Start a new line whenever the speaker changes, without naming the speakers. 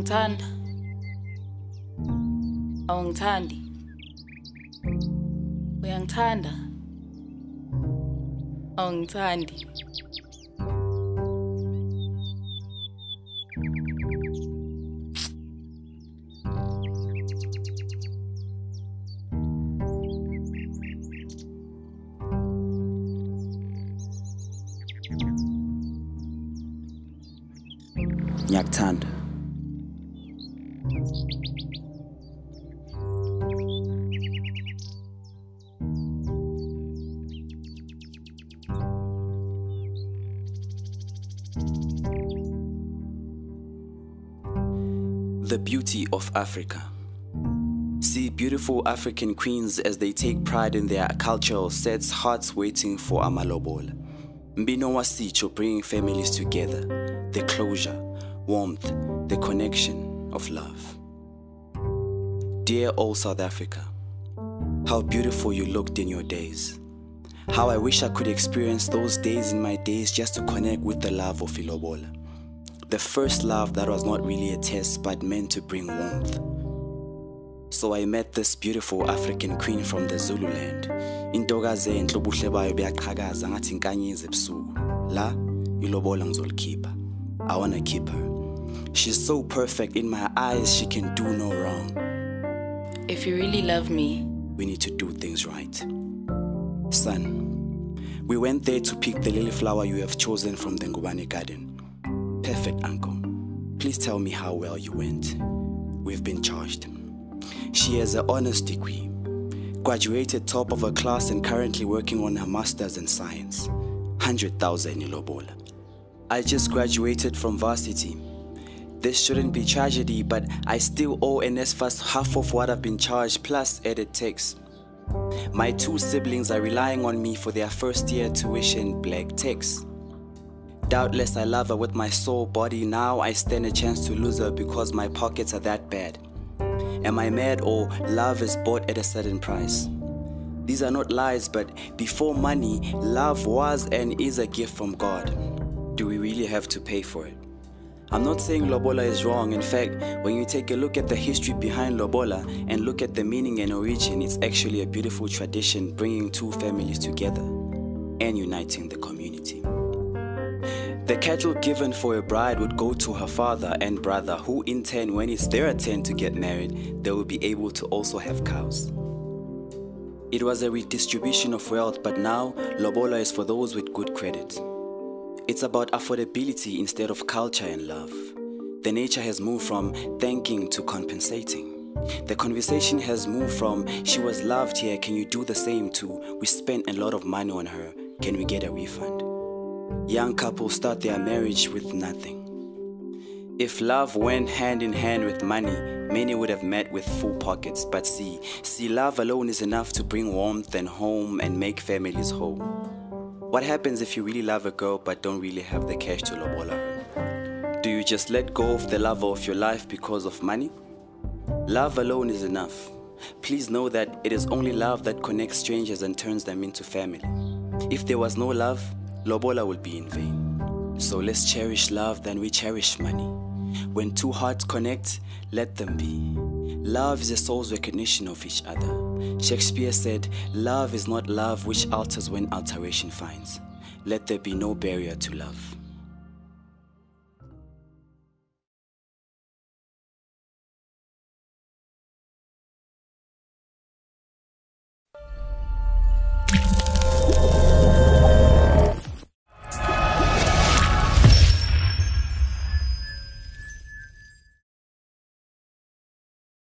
Uyangithanda? Awungithandi? Uyangithanda? Awungithandi?
Ngiyakuthanda. The beauty of Africa. See beautiful African queens as they take pride in their cultural sets, hearts waiting for amalobol. Mbino Wasicho bringing families together, the closure, warmth, the connection of love. Dear old South Africa, how beautiful you looked in your days. How I wish I could experience those days in my days just to connect with the love of Ilobola. The first love that was not really a test but meant to bring warmth. So I met this beautiful African queen from the Zululand. Intokazi enhle ubuhle bayo buyaqhakaza ngathi ebusuku. La ilobola ngizolikhipha. I want to keep her. She's so perfect in my eyes she can do no wrong.
If you really love me,
We need to do things right. Son, we went there to pick the lily flower you have chosen from the Ngubane garden. Perfect, uncle. Please tell me how well you went. We've been charged. She has an honors degree, graduated top of her class, and currently working on her master's in science. 100,000 Ilobola. I just graduated from varsity. This shouldn't be tragedy, but I still owe NSFAS half of what I've been charged plus added tax. My two siblings are relying on me for their first year tuition black tax. Doubtless I love her with my soul body. Now I stand a chance to lose her because my pockets are that bad. Am I mad or love is bought at a certain price? These are not lies, but before money, love was and is a gift from God. Do we really have to pay for it? I'm not saying Lobola is wrong. In fact, when you take a look at the history behind Lobola and look at the meaning and origin, it's actually a beautiful tradition bringing two families together and uniting the community. The cattle given for a bride would go to her father and brother, who in turn, when it's their turn to get married, they will be able to also have cows. It was a redistribution of wealth, but now Lobola is for those with good credit. It's about affordability instead of culture and love. The nature has moved from thanking to compensating. The conversation has moved from she was loved here, can you do the same to we spent a lot of money on her, can we get a refund? Young couples start their marriage with nothing. If love went hand in hand with money, many would have met with full pockets. But see, see, love alone is enough to bring warmth and home and make families whole. What happens if you really love a girl but don't really have the cash to lobola her? Do you just let go of the love of your life because of money? Love alone is enough. Please know that it is only love that connects strangers and turns them into family. If there was no love, lobola would be in vain. So let's cherish love than we cherish money. When two hearts connect, let them be. Love is a soul's recognition of each other. Shakespeare said, Love is not love which alters when alteration finds. Let there be no barrier to love.